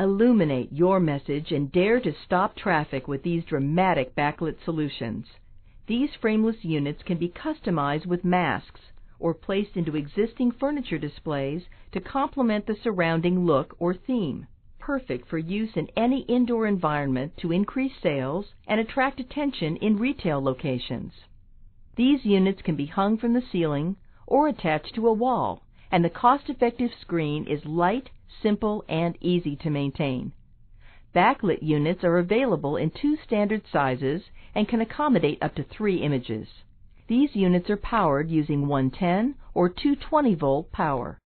Illuminate your message and dare to stop traffic with these dramatic backlit solutions. These frameless units can be customized with masks or placed into existing furniture displays to complement the surrounding look or theme. Perfect for use in any indoor environment to increase sales and attract attention in retail locations. These units can be hung from the ceiling or attached to a wall, and the cost-effective screen is light, simple, and easy to maintain. Backlit units are available in two standard sizes and can accommodate up to three images. These units are powered using 110 or 220 volt power.